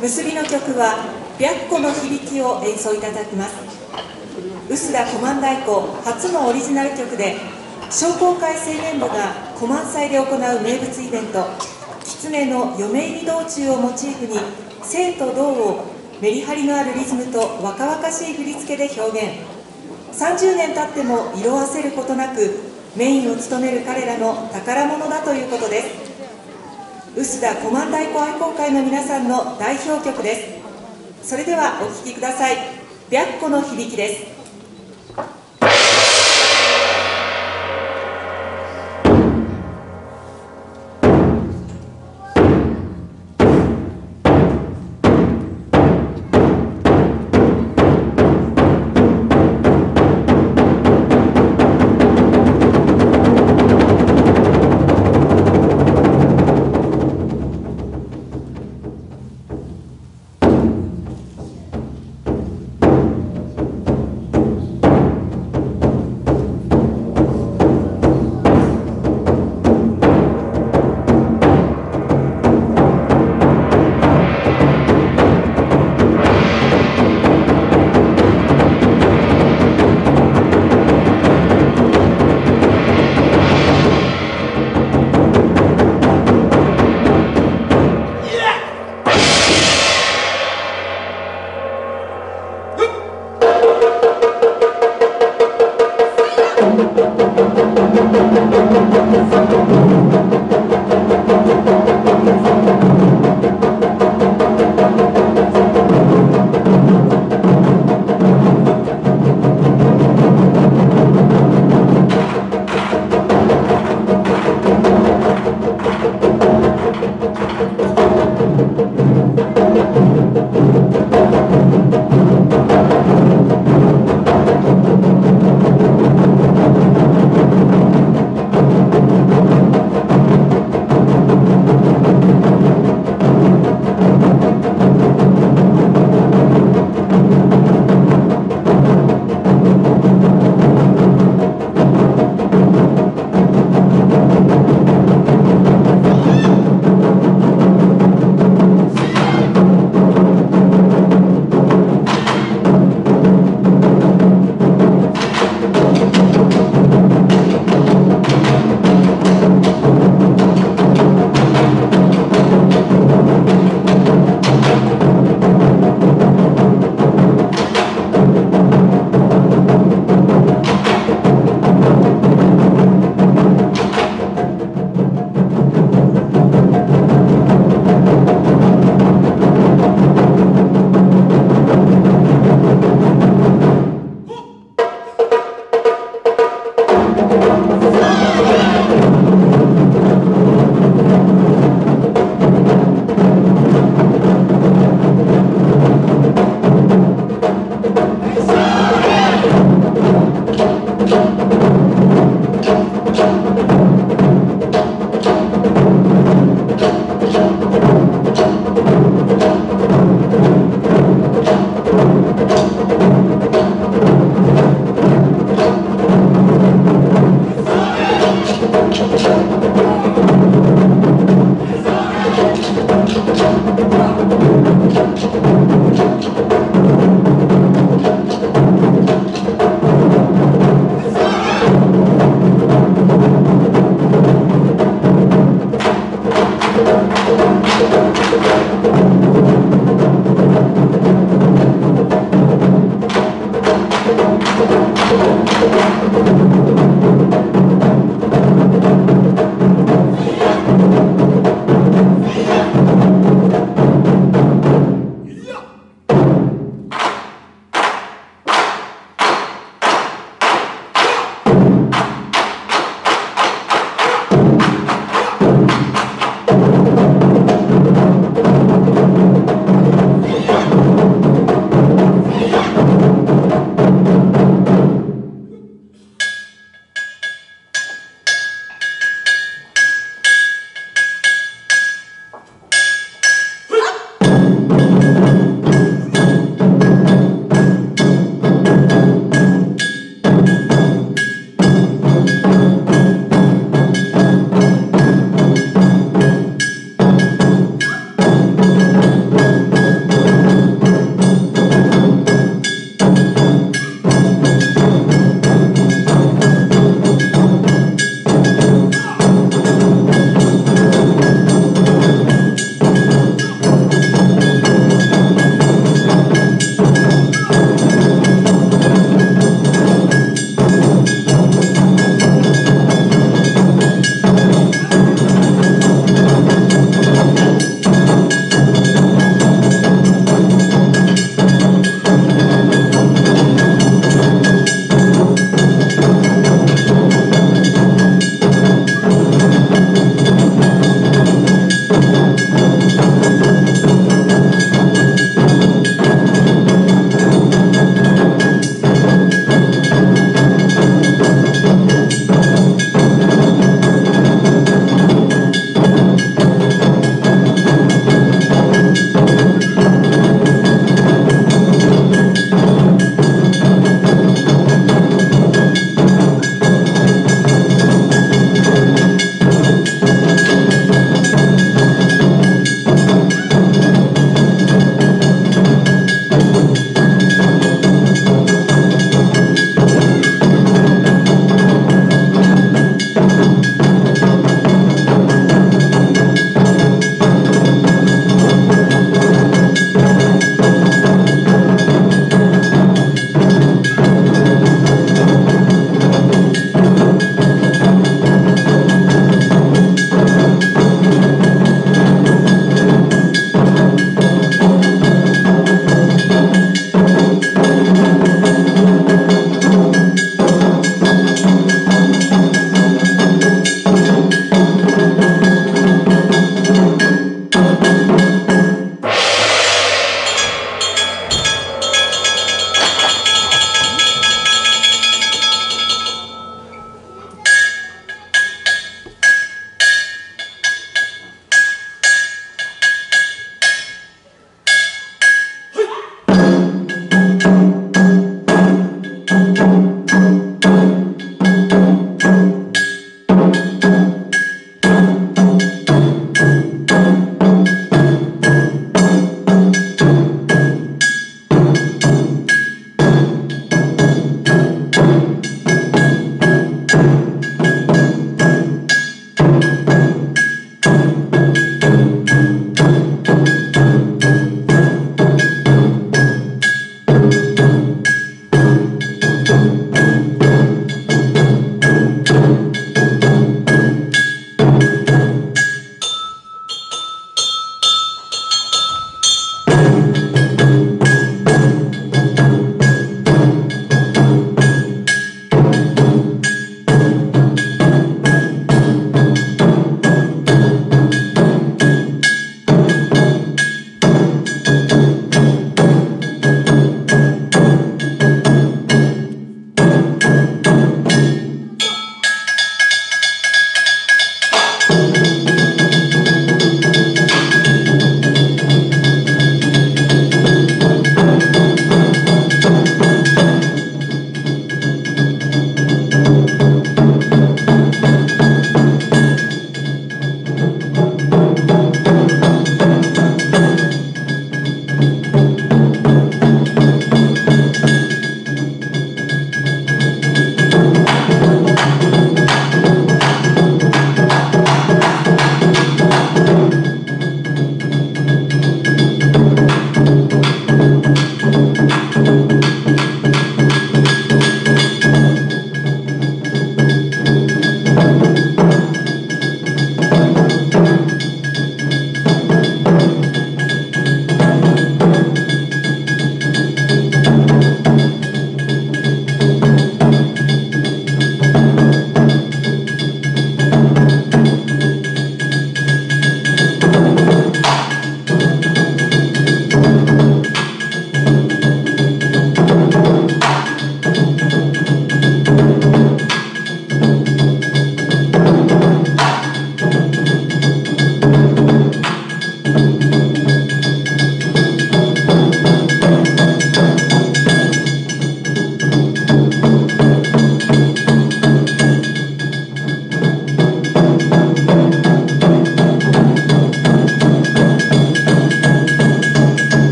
結びの曲は「白虎の響き」を演奏いただきます。臼田小万太鼓初のオリジナル曲で商工会青年部が小万祭で行う名物イベント狐の嫁入り道中をモチーフに生と銅をメリハリのあるリズムと若々しい振り付けで表現。30年経っても色あせることなくメインを務める彼らの宝物だということです。臼田小満太鼓愛好会の皆さんの代表曲です。それではお聴きください「白虎の響き」です。